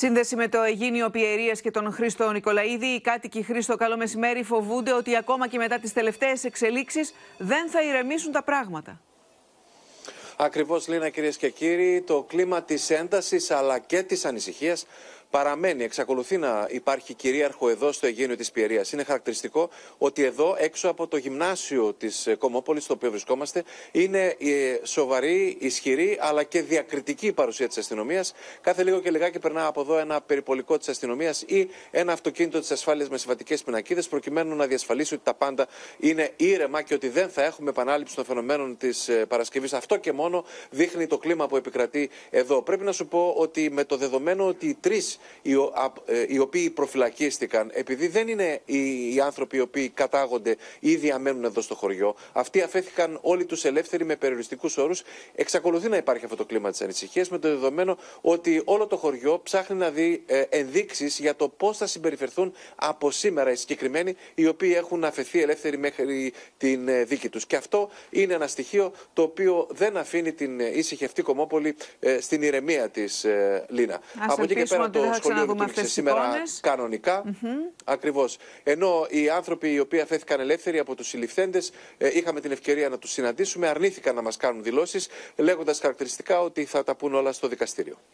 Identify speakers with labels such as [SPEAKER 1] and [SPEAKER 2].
[SPEAKER 1] Σύνδεση με το Αιγίνιο Πιερίας και τον Χρήστο Νικολαίδη, οι κάτοικοι Χρήστο, καλό μεσημέρι, φοβούνται ότι ακόμα και μετά τις τελευταίες εξελίξεις δεν θα ηρεμήσουν τα πράγματα.
[SPEAKER 2] Ακριβώς, Λίνα, κυρίες και κύριοι, το κλίμα της έντασης αλλά και της ανησυχίας παραμένει, εξακολουθεί να υπάρχει κυρίαρχο εδώ στο Αιγίνιο της Πιερίας. Είναι χαρακτηριστικό ότι εδώ, έξω από το γυμνάσιο της Κομόπολης, στο οποίο βρισκόμαστε, είναι ε, σοβαρή, ισχυρή αλλά και διακριτική η παρουσία της αστυνομίας. Κάθε λίγο και λιγάκι περνά από εδώ ένα περιπολικό της αστυνομίας ή ένα αυτοκίνητο της ασφάλειας με συμβατικές πινακίδες, προκειμένου να διασφαλίσει ότι τα πάντα είναι ήρεμα και ότι δεν θα έχουμε επανάληψη των φαινομένων της ε, Παρασκευής. Αυτό και μόνο δείχνει το κλίμα που επικρατεί εδώ. Πρέπει να σου πω ότι με το δεδομένο ότι οι τρεις οι, ε, οι οποίοι προφυλακίστηκαν, επειδή δεν είναι οι, οι άνθρωποι οι οποίοι κατάγονται ή διαμένουν εδώ στο χωριό, αυτοί αφέθηκαν όλοι τους ελεύθεροι με περιοριστικούς όρους. Εξακολουθεί να υπάρχει αυτό το κλίμα της ανησυχίας, με το δεδομένο ότι όλο το χωριό ψάχνει να δει ε, ενδείξεις για το πώς θα συμπεριφερθούν από σήμερα οι συγκεκριμένοι, οι οποίοι έχουν αφαιθεί ελεύθεροι μέχρι την ε, δίκη τους. Και αυτό είναι ένα στοιχείο το οποίο δεν αφήνει την ε, ήσυχη αυτή κομμόπολη ε, στην ηρεμία της ε, Λίνα.
[SPEAKER 1] από εκεί και πέρα το σχολείο λειτουργήσε
[SPEAKER 2] σήμερα εικόνες. κανονικά. Mm -hmm. Ακριβώς. Ενώ οι άνθρωποι οι οποίοι αφέθηκαν ελεύθεροι από τους συλληφθέντες, ε, είχαμε την ευκαιρία να τους συναντήσουμε, αρνήθηκαν να μας κάνουν δηλώσεις, λέγοντας χαρακτηριστικά ότι θα τα πούν όλα στο δικαστήριο.